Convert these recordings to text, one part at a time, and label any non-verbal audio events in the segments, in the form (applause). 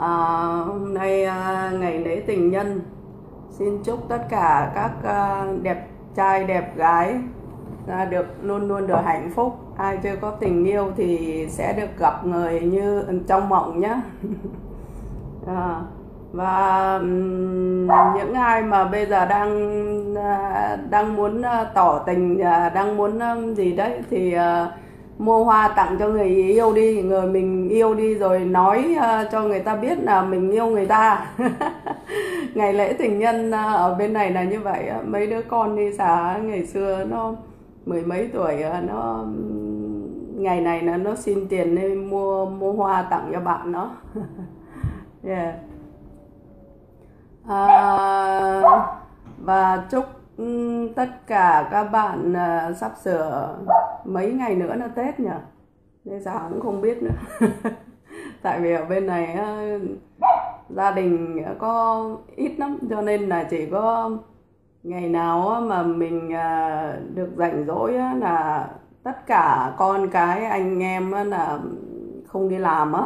à, hôm nay à, ngày lễ tình nhân. Xin chúc tất cả các à, đẹp trai đẹp gái à, được luôn luôn được hạnh phúc. Ai chưa có tình yêu thì sẽ được gặp người như ừ, trong mộng nhé à, (laughs) và ừm, những ai mà bây giờ đang à, đang muốn à, tỏ tình à, đang muốn gì đấy thì à, mua hoa tặng cho người yêu đi người mình yêu đi rồi nói uh, cho người ta biết là mình yêu người ta. (laughs) Ngày lễ tình nhân uh, ở bên này là như vậy. Mấy đứa con đi xả ngày xưa nó mười mấy tuổi uh, nó ngày này là nó xin tiền đi mua mua hoa tặng cho bạn nó. (laughs) Yeah. À, và chúc tất cả các bạn uh, sắp sửa mấy ngày nữa là Tết nhỉ? Nên giờ cũng không biết nữa. (laughs) Tại vì ở bên này uh, gia đình có ít lắm cho nên là chỉ có ngày nào mà mình uh, được rảnh rỗi là tất cả con cái anh em là không đi làm á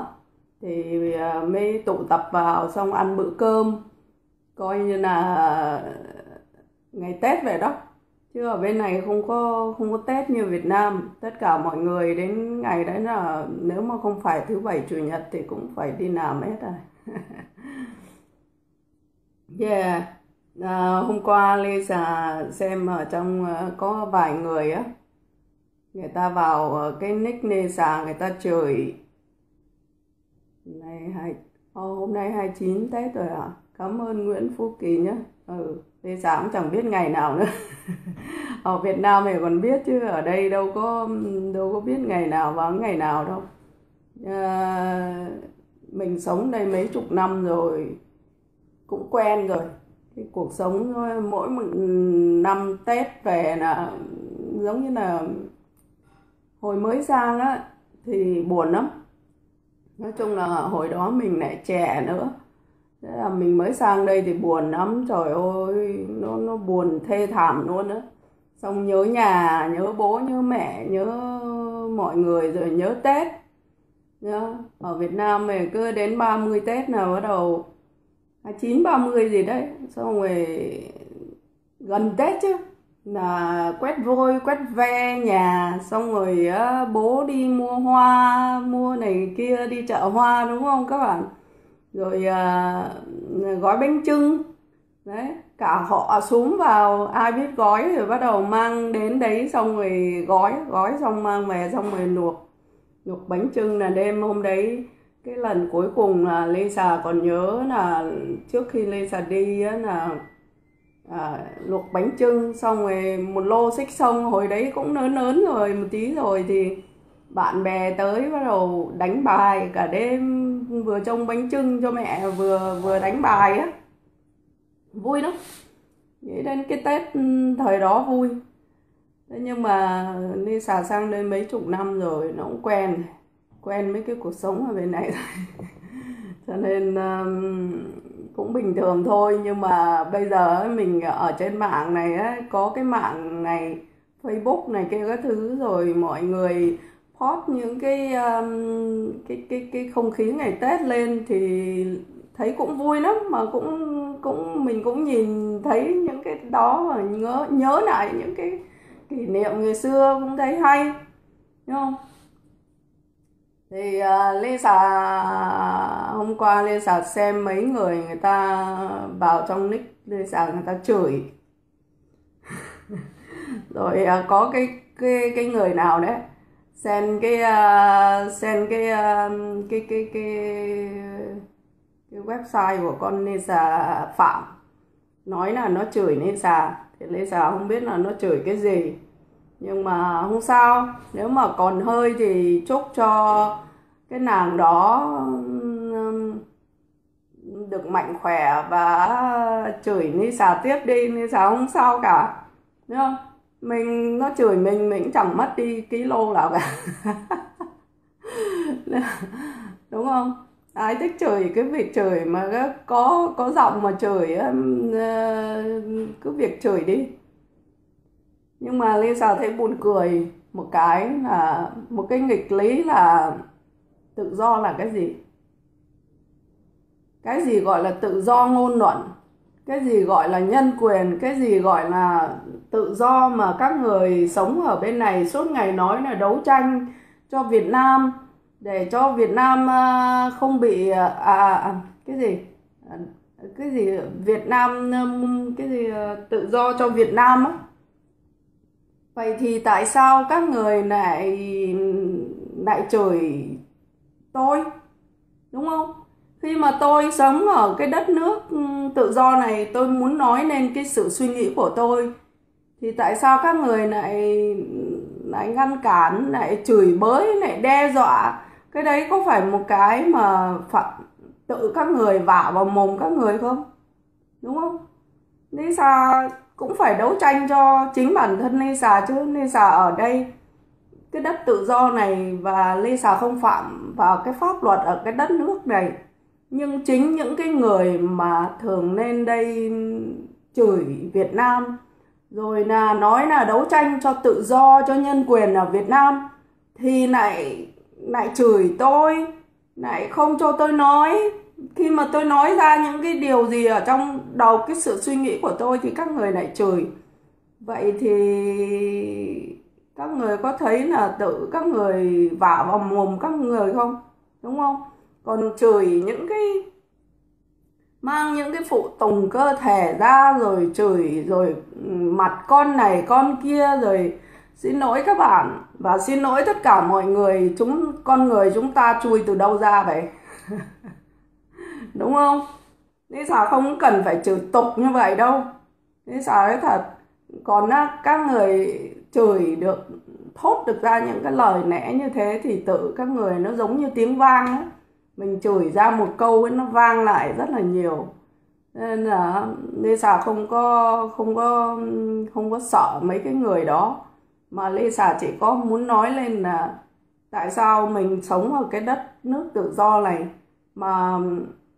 thì à, mới tụ tập vào xong ăn bữa cơm coi như là ngày Tết về đó. Chứ ở bên này không có không có Tết như Việt Nam. Tất cả mọi người đến ngày đấy là nếu mà không phải thứ bảy chủ nhật thì cũng phải đi làm hết rồi. (laughs) Yeah. À, hôm qua Lisa xem ở trong ờ, có vài người á. Người ta vào ờ, cái nick Lisa người ta chửi. Này hai oh, hôm nay 29 Tết rồi à? Cảm ơn Nguyễn Phú Kỳ nhé. Ừ, bây giờ cũng chẳng biết ngày nào nữa. (laughs) Ở Việt Nam thì còn biết chứ ở đây đâu có đâu có biết ngày nào và ngày nào đâu. À, mình sống đây mấy chục năm rồi cũng quen rồi. Cái cuộc sống mỗi một năm Tết về là giống như là hồi mới sang á thì buồn lắm nói chung là hồi đó mình lại trẻ nữa thế là mình mới sang đây thì buồn lắm. Trời ơi, nó nó buồn thê thảm luôn á. Xong nhớ nhà, nhớ bố, nhớ mẹ, nhớ mọi người, rồi nhớ Tết. Nhớ, ở Việt Nam mình cứ đến 30 Tết là bắt đầu à, 29 30 gì đấy. Xong rồi gần Tết chứ, là quét vôi, quét ve nhà. Xong rồi bố đi mua hoa, mua này kia, đi chợ hoa đúng không các bạn? Rồi uh, gói bánh trưng đấy cả họ xuống vào ai biết gói rồi bắt đầu mang đến đấy xong rồi gói gói xong mang về xong rồi luộc. Luộc bánh trưng là đêm hôm đấy. Cái lần cuối cùng là Lisa còn nhớ là trước khi Lisa đi á là à, luộc bánh trưng xong rồi một lô xích xong hồi đấy cũng lớn lớn rồi một tí rồi thì bạn bè tới bắt đầu đánh bài cả đêm vừa trông bánh trưng cho mẹ vừa vừa đánh bài á. Vui lắm. Nghĩ đến cái tết ừ, thời đó vui. Thế nhưng mà đi xả sang đây mấy chục năm rồi nó cũng quen quen mấy cái cuộc sống ở bên này rồi. (laughs) Cho nên um, cũng bình thường thôi. Nhưng mà bây giờ ấy, mình ở trên mạng này ấy, có cái mạng này Facebook này kia các thứ rồi mọi người post những cái um, cái cái cái không khí ngày Tết lên thì thấy cũng vui lắm mà cũng cũng mình cũng nhìn thấy những cái đó và nhớ nhớ lại những cái kỷ niệm ngày xưa cũng thấy hay đúng không? Thì uh, Lisa hôm qua Lisa xem mấy người người ta vào trong nick Lisa người ta chửi. (laughs) Rồi uh, có cái cái cái người nào đấy xem cái ờ, uh, xem cái, uh, cái cái cái cái website của con Lisa Phạm. Nói là nó chửi Lisa thì Lisa không biết là nó chửi cái gì. Nhưng mà không sao. Nếu mà còn hơi thì chúc cho cái nàng đó được mạnh khỏe và chửi Nisa tiếp đi. Nisa không sao cả. Đúng không? Mình, nó chửi mình mình cũng chẳng mất đi ký lô nào cả. (laughs) Đúng không? Ai thích chửi cái việc chửi mà có có giọng mà chửi ờ, cứ việc chửi đi. Nhưng mà Lisa thấy buồn cười một cái là, một cái nghịch lý là tự do là cái gì? Cái gì gọi là tự do ngôn luận? Cái gì gọi là nhân quyền cái gì gọi là tự do mà các người sống ở bên này suốt ngày nói là đấu tranh cho Việt Nam để cho Việt Nam ờ, không bị à, à, à, cái gì? Cái gì Việt Nam ờ, cái gì ờ, tự do cho Việt Nam á? Vậy thì tại sao các người lại lại chửi tôi? Đúng không? Khi mà tôi sống ở cái đất nước tự do này, tôi muốn nói lên cái sự suy nghĩ của tôi. Thì tại sao các người lại lại ngăn cản, lại chửi bới, lại đe dọa? Cái đấy có phải một cái mà phận tự các người vả vào mồm các người không? Đúng không? Lisa cũng phải đấu tranh cho chính bản thân Lisa chứ. Lisa ở đây, cái đất tự do này và Lisa không phạm vào cái pháp luật ở cái đất nước này nhưng chính những cái người mà thường lên đây chửi Việt Nam, rồi là nói là đấu tranh cho tự do, cho nhân quyền ở Việt Nam, thì lại lại chửi tôi, lại không cho tôi nói. Khi mà tôi nói ra những cái điều gì ở trong đầu, cái sự suy nghĩ của tôi thì các người lại chửi. Vậy thì các người có thấy là tự các người vả vào mồm các người không? Đúng không? Còn chửi những cái mang những cái phụ tùng cơ thể ra rồi chửi rồi ừ, mặt con này con kia rồi xin lỗi các bạn. Và xin lỗi tất cả mọi người chúng con người chúng ta chui từ đâu ra vậy? (laughs) Đúng không? Lý xà không cần phải chửi tục như vậy đâu? Lý xà nói thật? Còn á, các người chửi được thốt được ra những cái lời lẽ như thế thì tự các người nó giống như tiếng vang ấy mình chửi ra một câu ấy, nó vang lại rất là nhiều. Nên là lê xà không có không có không có sợ mấy cái người đó. Mà lê xà chỉ có muốn nói lên là tại sao mình sống ở cái đất nước tự do này mà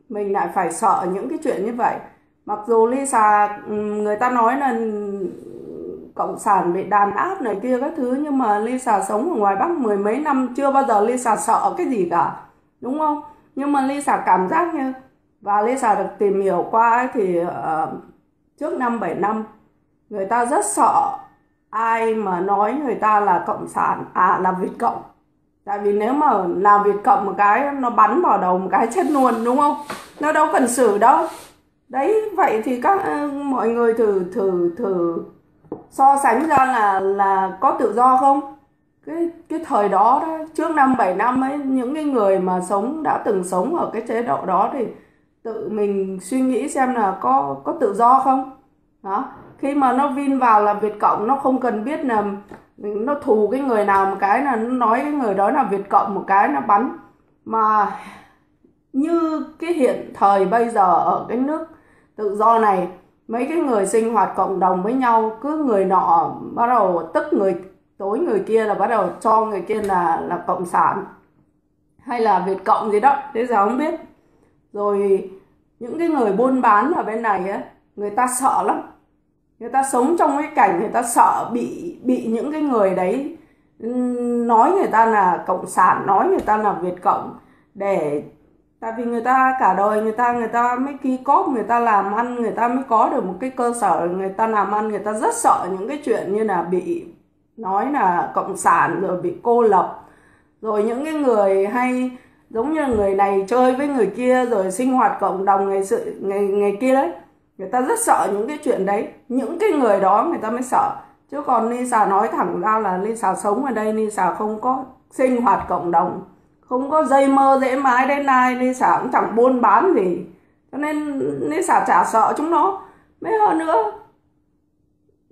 mình lại phải sợ những cái chuyện như vậy. Mặc dù lê xà người ta nói là cộng sản bị đàn áp này kia các thứ, nhưng mà lê xà sống ở ngoài Bắc mười mấy năm, chưa bao giờ lê xà sợ cái gì cả đúng không? Nhưng mà Lisa cảm giác như và Lisa được tìm hiểu qua ấy thì uh, trước năm 7 năm người ta rất sợ ai mà nói người ta là cộng sản à là Việt cộng. Tại vì nếu mà làm Việt cộng một cái nó bắn vào đầu một cái chết luôn đúng không? Nó đâu cần xử đâu. Đấy vậy thì các mọi người thử thử thử so sánh ra là là có tự do không? Cái cái thời đó, đó trước năm 7 năm ấy những cái người mà sống đã từng sống ở cái chế độ đó thì tự mình suy nghĩ xem là có có tự do không? Đó. Khi mà nó vin vào là Việt Cộng nó không cần biết là nó thù cái người nào một cái là nó nói cái người đó là Việt Cộng một cái nó bắn. Mà như cái hiện thời bây giờ ở cái nước tự do này mấy cái người sinh hoạt cộng đồng với nhau cứ người nọ bắt đầu tức người tối người kia là bắt đầu cho người kia là là cộng sản hay là việt cộng gì đó thế giờ không biết rồi những cái người buôn bán ở bên này á người ta sợ lắm người ta sống trong cái cảnh người ta sợ bị bị những cái người đấy nói người ta là cộng sản nói người ta là việt cộng để tại vì người ta cả đời người ta người ta mới ký cóp người ta làm ăn người ta mới có được một cái cơ sở người ta làm ăn người ta rất sợ những cái chuyện như là bị nói là cộng sản rồi bị cô lập. Rồi những cái người hay, giống như người này chơi với người kia rồi sinh hoạt cộng đồng ngày sự, ngày ngày kia đấy. Người ta rất sợ những cái chuyện đấy. Những cái người đó người ta mới sợ. Chứ còn Lisa nói thẳng ra là Lisa sống ở đây, Lisa không có sinh hoạt cộng đồng. Không có dây mơ dễ mái đến nay, Lisa cũng chẳng buôn bán gì. Cho nên Lisa chả sợ chúng nó. Mấy hơn nữa,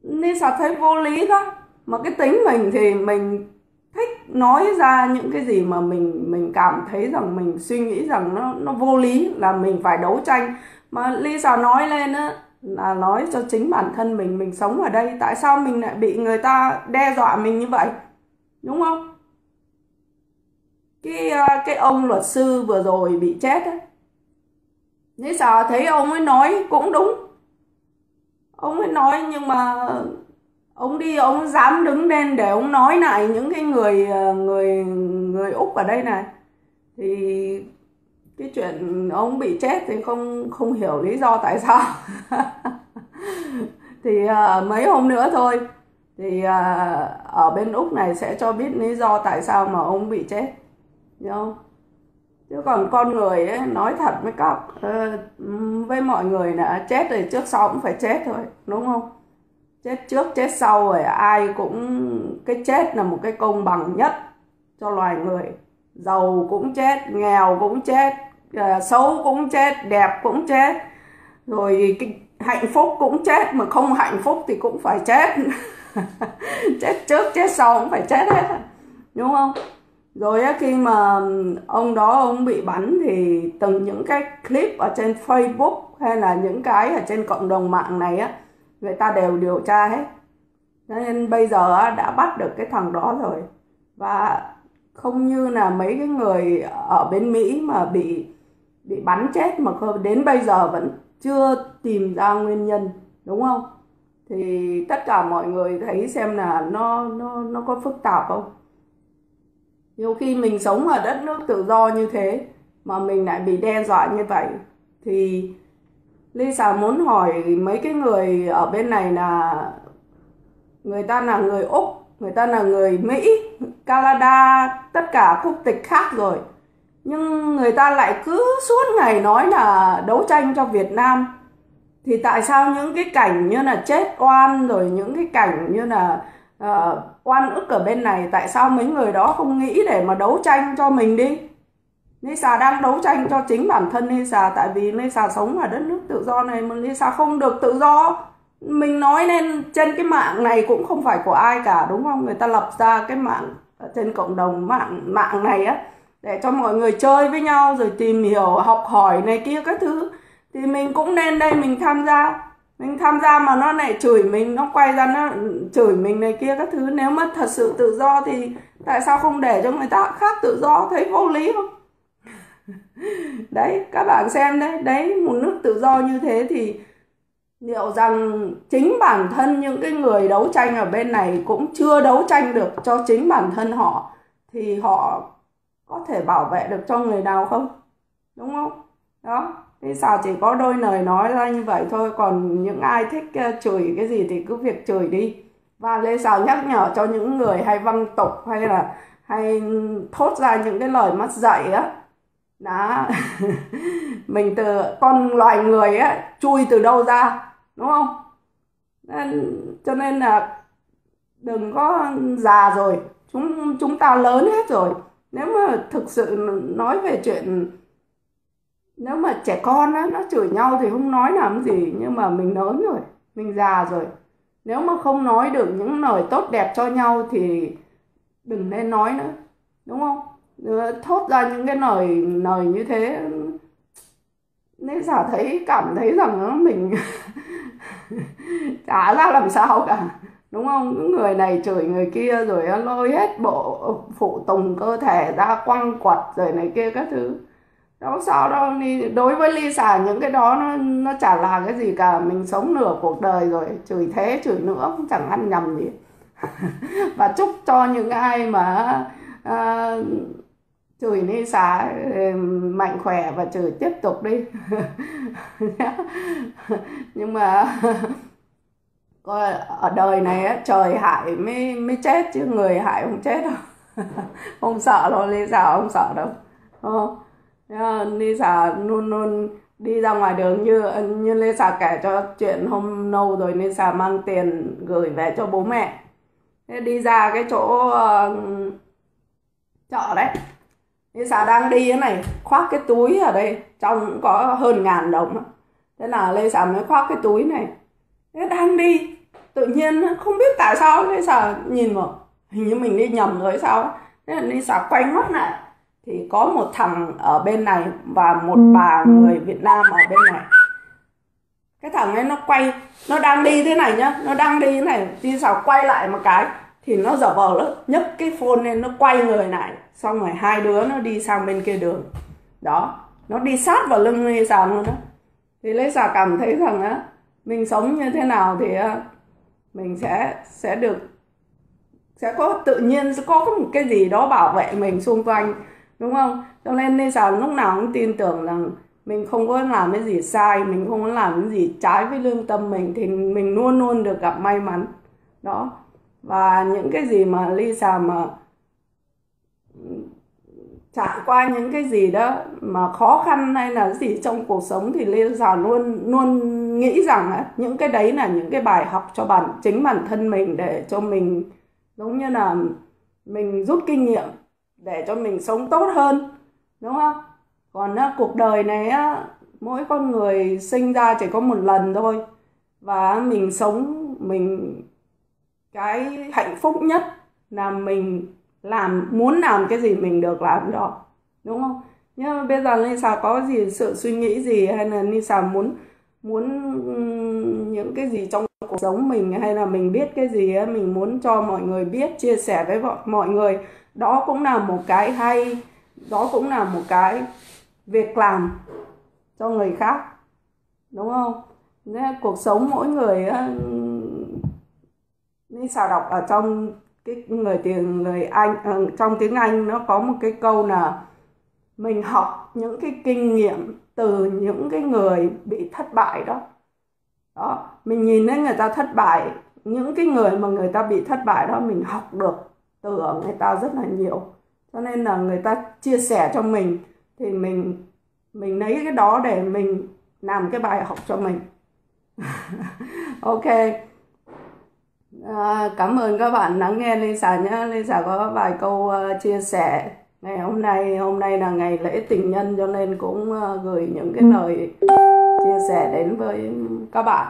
Lisa thấy vô lý đó mà cái tính mình thì mình thích nói ra những cái gì mà mình mình cảm thấy rằng mình suy nghĩ rằng nó nó vô lý, là mình phải đấu tranh. Mà Lisa nói lên á, là nói cho chính bản thân mình mình sống ở đây, tại sao mình lại bị người ta đe dọa mình như vậy? Đúng không? Cái ờ, cái ông luật sư vừa rồi bị chết ấy Lisa thấy ông ấy nói cũng đúng. Ông ấy nói nhưng mà ông đi ông dám đứng lên để ông nói lại những cái người ờ, người người úc ở đây này. Thì cái chuyện ông bị chết thì không không hiểu lý do tại sao. (laughs) Thì uh, mấy hôm nữa thôi. Thì uh, ở bên úc này sẽ cho biết lý do tại sao mà ông bị chết. Hiểu không? Chứ còn con người ấy, nói thật với các uh, với mọi người là chết rồi trước sau cũng phải chết thôi đúng không? Chết trước, chết sau rồi, ai cũng, cái chết là một cái công bằng nhất cho loài người. Giàu cũng chết, nghèo cũng chết à, xấu cũng chết, đẹp cũng chết. Rồi cái hạnh phúc cũng chết, mà không hạnh phúc thì cũng phải chết. (laughs) Chết trước, chết sau cũng phải chết hết. Đúng không? Rồi khi mà ông đó ông bị bắn thì từng những cái clip ở trên Facebook hay là những cái ở trên cộng đồng mạng này á người ta đều điều tra hết. Nên bây giờ đã bắt được cái thằng đó rồi. Và không như là mấy cái người ở bên Mỹ mà bị bị bắn chết mà đến bây giờ vẫn chưa tìm ra nguyên nhân, đúng không? Thì tất cả mọi người thấy xem là nó nó nó có phức tạp không? Nhiều khi mình sống ở đất nước tự do như thế mà mình lại bị đe dọa như vậy thì Lisa muốn hỏi mấy cái người ở bên này là người ta là người Úc, người ta là người Mỹ, Canada, tất cả quốc tịch khác rồi. Nhưng người ta lại cứ suốt ngày nói là đấu tranh cho Việt Nam. Thì tại sao những cái cảnh như là chết oan rồi những cái cảnh như là uh, oan ức ở bên này tại sao mấy người đó không nghĩ để mà đấu tranh cho mình đi Lisa đang đấu tranh cho chính bản thân Lisa, tại vì Lisa sống ở đất nước tự do này mà Lisa không được tự do. Mình nói nên trên cái mạng này cũng không phải của ai cả, đúng không? Người ta lập ra cái mạng trên cộng đồng mạng mạng này á, để cho mọi người chơi với nhau, rồi tìm hiểu, học hỏi này kia các thứ. Thì mình cũng nên đây, mình tham gia. Mình tham gia mà nó lại chửi mình, nó quay ra nó chửi mình này kia các thứ. Nếu mà thật sự tự do thì tại sao không để cho người ta khác tự do? Thấy vô lý không? (laughs) đấy các bạn xem đấy. Đấy một nước tự do như thế thì liệu rằng chính bản thân những cái người đấu tranh ở bên này cũng chưa đấu tranh được cho chính bản thân họ thì họ có thể bảo vệ được cho người nào không? Đúng không? Đó thế sao? Chỉ có đôi lời nói ra như vậy thôi còn những ai thích uh, chửi cái gì thì cứ việc chửi đi. Và lê xào nhắc nhở cho những người hay văng tục hay là hay thốt ra những cái lời mất dạy á đó. (laughs) Mình từ con loài người á chui từ đâu ra đúng không? Nên, cho nên là đừng có già rồi chúng chúng ta lớn hết rồi. Nếu mà thực sự nói về chuyện nếu mà trẻ con á nó chửi nhau thì không nói làm gì nhưng mà mình lớn rồi mình già rồi. Nếu mà không nói được những lời tốt đẹp cho nhau thì đừng nên nói nữa đúng không? Ờ, thốt ra những cái lời lời như thế. Nên giả thấy, cảm thấy rằng mình (laughs) chả ra làm sao cả, đúng không? Những người này chửi người kia rồi lôi hết bộ phụ tùng cơ thể ra, quăng quật rồi này kia các thứ. Đâu sao đâu đối với Lisa những cái đó nó nó chả là cái gì cả. Mình sống nửa cuộc đời rồi, chửi thế chửi nữa cũng chẳng ăn nhầm gì. (laughs) Và chúc cho những ai mà uh, chửi Lisa mạnh khỏe và chửi tiếp tục đi. (laughs) Nhưng mà (laughs) coi ở đời này á, trời hại mới mới chết chứ người hại không chết đâu. (laughs) Không sợ đâu Lisa không sợ đâu. Ờ, không Lisa luôn luôn đi ra ngoài đường như như Lisa kể cho chuyện hôm nâu rồi Lisa mang tiền gửi về cho bố mẹ. Thế đi ra cái chỗ uh, chợ đấy. Lisa đang đi thế này, khoác cái túi ở đây, trong cũng có hơn ngàn đồng thế là Lisa mới khoác cái túi này. Thế đang đi, tự nhiên không biết tại sao Lisa nhìn vào, hình như mình đi nhầm rồi sao thế là Lisa quay ngoắt lại. Thì có một thằng ở bên này và một bà người Việt Nam ở bên này. Cái thằng ấy nó quay, nó đang đi thế này nhá, nó đang đi thế này. Đi xào quay lại một cái thì nó dở vờ nó nhấc cái phone lên, nó quay người lại. Xong rồi hai đứa nó đi sang bên kia đường. Đó, nó đi sát vào lưng Lê Sà luôn đó thì Lê Sà cảm thấy rằng á, mình sống như thế nào thì mình sẽ sẽ được, sẽ có tự nhiên, sẽ có một cái gì đó bảo vệ mình xung quanh, đúng không? Cho nên lê Lisa lúc nào cũng tin tưởng rằng mình không có làm cái gì sai, mình không có làm cái gì trái với lương tâm mình, thì mình luôn luôn được gặp may mắn. Đó và những cái gì mà Lisa mà trải qua những cái gì đó mà khó khăn hay là gì trong cuộc sống thì Lisa luôn luôn nghĩ rằng những cái đấy là những cái bài học cho bản chính bản thân mình để cho mình giống như là mình rút kinh nghiệm để cho mình sống tốt hơn đúng không? Còn á, cuộc đời này á, mỗi con người sinh ra chỉ có một lần thôi. Và mình sống mình cái hạnh phúc nhất là mình làm muốn làm cái gì mình được làm đó đúng không? Nhưng mà bây giờ Lisa có gì sự suy nghĩ gì hay là Lisa muốn muốn những cái gì trong cuộc sống mình hay là mình biết cái gì ấy, mình muốn cho mọi người biết chia sẻ với mọi người đó cũng là một cái hay đó cũng là một cái việc làm cho người khác đúng không? Nên cuộc sống mỗi người nên xào đọc ở trong cái người tiếng người anh ờ, trong tiếng anh nó có một cái câu là mình học những cái kinh nghiệm từ những cái người bị thất bại đó. Đó, mình nhìn thấy người ta thất bại, những cái người mà người ta bị thất bại đó mình học được từ ở người ta rất là nhiều. Cho nên là người ta chia sẻ cho mình thì mình mình lấy cái đó để mình làm cái bài học cho mình. (laughs) Ok à, cảm ơn các bạn lắng nghe Lisa nhé. Lisa có vài câu uh, chia sẻ. Ngày hôm nay hôm nay là ngày lễ tình nhân cho nên cũng uh, gửi những cái lời chia sẻ đến với các bạn